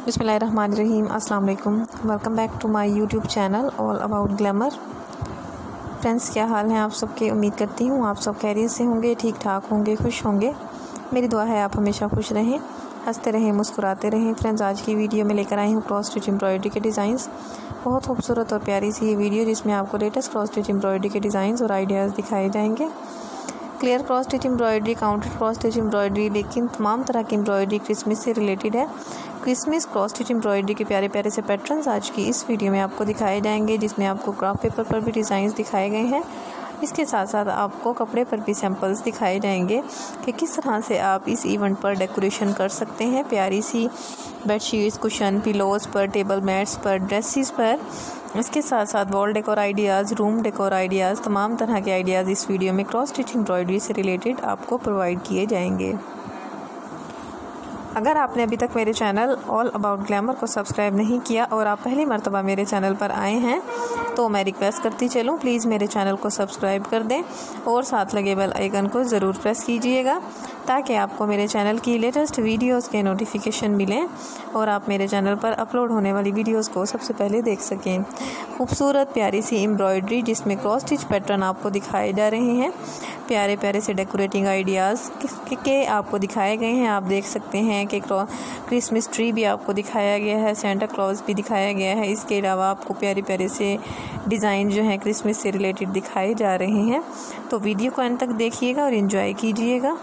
बिसमीम अस्सलाम वालेकुम welcome back to my YouTube channel all about glamour friends क्या हाल है आप सबके? उम्मीद करती हूँ आप सब कैरियर से होंगे ठीक ठाक होंगे, खुश होंगे। मेरी दुआ है आप हमेशा खुश रहें, हँसते रहें, मुस्कुराते रहें। फ्रेंड्स आज की वीडियो में लेकर आई हूँ क्रॉस स्टिच एम्ब्रॉयडरी के डिज़ाइंस बहुत खूबसूरत और प्यारी सी ये वीडियो जिसमें आपको लेटेस्ट क्रॉस स्टिच एम्ब्रॉयडरी के डिज़ाइंस और आइडियाज़ दिखाए जाएँगे। Clear cross stitch embroidery counter cross stitch embroidery लेकिन तमाम तरह की एम्ब्रॉयडरी क्रिसमस से रिलेटेड है। क्रिसमस क्रॉस स्टिच एम्ब्रॉयडरी के प्यारे प्यारे से पैटर्न्स आज की इस वीडियो में आपको दिखाए जाएँगे, जिसमें आपको क्राफ्ट पेपर पर भी डिज़ाइन दिखाए गए हैं। इसके साथ साथ आपको कपड़े पर भी सैंपल्स दिखाए जाएँगे कि किस तरह से आप इस इवेंट पर डेकोरेशन कर सकते हैं। प्यारी सी बेडशीट्स कुशन पिलोज़ पर टेबल मैट्स पर ड्रेसिस पर। इसके साथ साथ wall decor ideas room decor ideas तमाम तरह के आइडियाज़ इस वीडियो में क्रॉस स्टिच एम्ब्रॉयडरी से रिलेटेड आपको प्रोवाइड किए जाएँगे। अगर आपने अभी तक मेरे चैनल ऑल अबाउट ग्लैमर को सब्सक्राइब नहीं किया और आप पहली मरतबा मेरे चैनल पर आए हैं तो मैं रिक्वेस्ट करती चलूँ। प्लीज़ मेरे चैनल को सब्सक्राइब कर दें और साथ लगे बेल आइकन को ज़रूर प्रेस कीजिएगा ताकि आपको मेरे चैनल की लेटेस्ट वीडियोस के नोटिफिकेशन मिलें और आप मेरे चैनल पर अपलोड होने वाली वीडियोस को सबसे पहले देख सकें। खूबसूरत प्यारी सी एम्ब्रॉयडरी जिसमें क्रॉस स्टिच पैटर्न आपको दिखाए जा रहे हैं। प्यारे प्यारे से डेकोरेटिंग आइडियाज़ के आपको दिखाए गए हैं। आप देख सकते हैं कि क्रिसमस ट्री भी आपको दिखाया गया है सेंटा क्लॉज भी दिखाया गया है। इसके अलावा आपको प्यारे प्यारे से डिज़ाइन जो हैं क्रिसमस से रिलेटेड दिखाए जा रहे हैं। तो वीडियो को अंत तक देखिएगा और इन्जॉय कीजिएगा।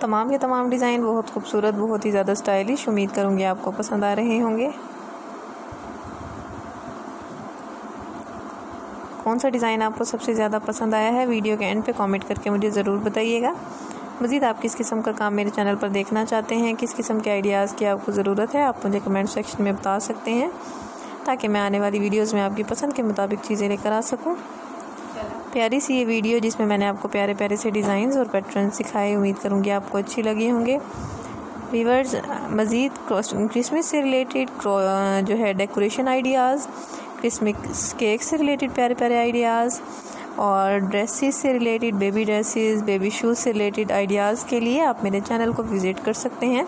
तमाम के तमाम डिज़ाइन बहुत खूबसूरत, बहुत ही ज़्यादा स्टाइलिश, उम्मीद करूँगी आपको पसंद आ रहे होंगे। कौन सा डिज़ाइन आपको सबसे ज़्यादा पसंद आया है, वीडियो के एंड पे कमेंट करके मुझे ज़रूर बताइएगा। मज़ीद आप किस किस्म का काम मेरे चैनल पर देखना चाहते हैं, किस किस्म के आइडियाज़ की आपको ज़रूरत है, आप मुझे कमेंट सेक्शन में बता सकते हैं, ताकि मैं आने वाली वीडियोज़ में आपकी पसंद के मुताबिक चीज़ें लेकर आ सकूँ। प्यारी सी ये वीडियो जिसमें मैंने आपको प्यारे प्यारे से डिज़ाइन और पैटर्न सिखाए, उम्मीद करूँगी आपको अच्छी लगी होंगे। वीवर्स मज़ीद क्रिसमस से रिलेटेड जो है, डेकोरेशन आइडियाज़ क्रिसमस केक से रिलेटेड प्यारे प्यारे आइडियाज़ और ड्रेसेस से related, baby dresses, baby shoes से रिलेटेड आइडियाज़ के लिए आप मेरे चैनल को विज़िट कर सकते हैं,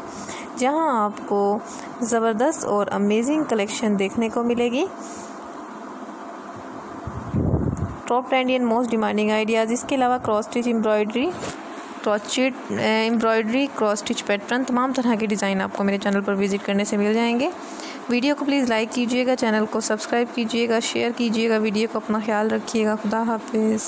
जहाँ आपको ज़बरदस्त और अमेजिंग कलेक्शन देखने को मिलेगी। Top trendy and most demanding ideas, इसके अलावा cross stitch embroidery crochet embroidery, cross stitch pattern, तमाम तरह के डिज़ाइन आपको मेरे चैनल पर विज़िट करने से मिल जाएँगे। वीडियो को प्लीज़ लाइक कीजिएगा, चैनल को सब्सक्राइब कीजिएगा, शेयर कीजिएगा, वीडियो को अपना ख्याल रखिएगा। खुदा हाफिज़।